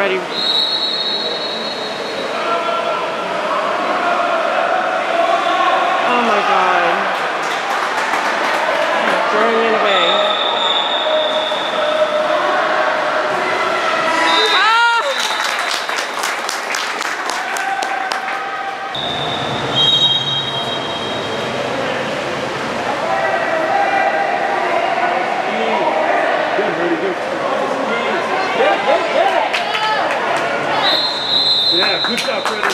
Freddy. Oh my god. Throwing it good job, Freddie.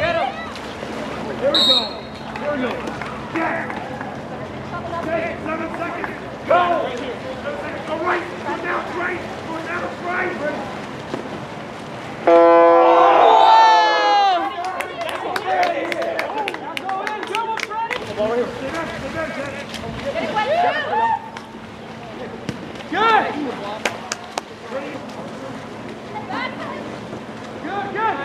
Get up. There we go. There we go. Yeah. Okay, seven seconds. Go. Seven seconds. Go right. Go down straight. Go down straight. Stay back. Stay back, Janet. Good. Good, good.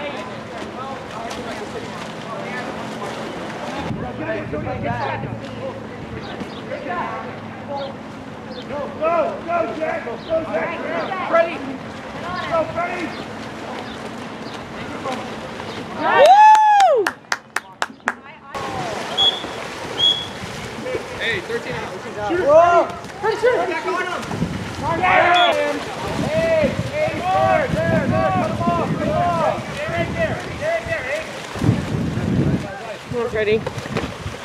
Hey, 13 out. Shoot it. Come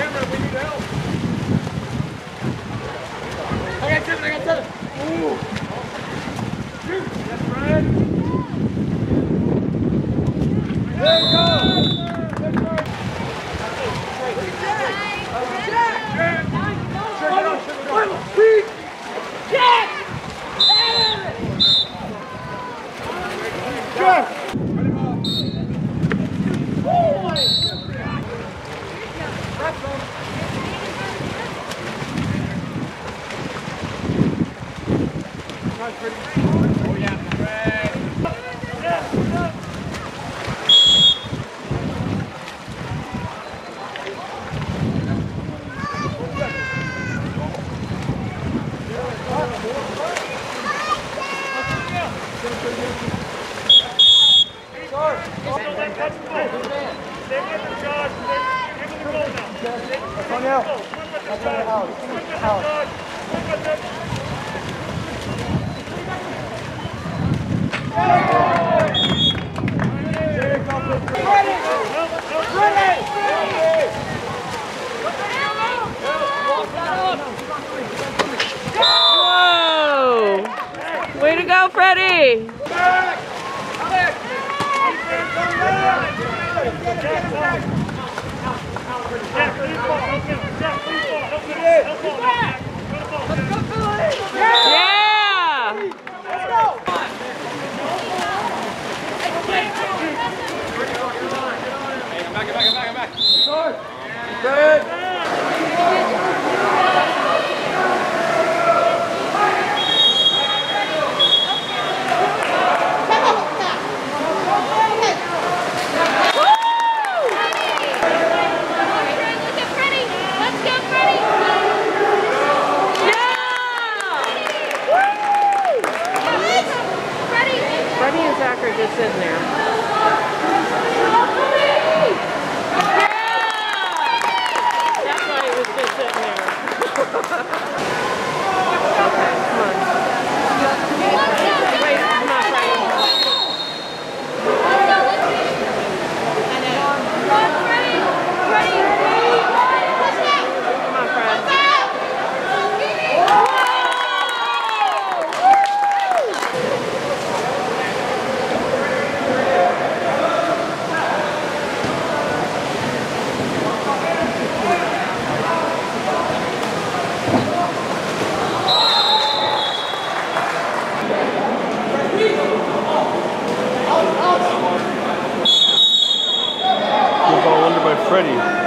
Camera, we need help. I got seven, I got seven. Ooh. Shoot. That's right. There you go. That's right. Way to go, Freddy! Buddy and Zach are just sitting there. That's why he was just sitting there. Come on. already.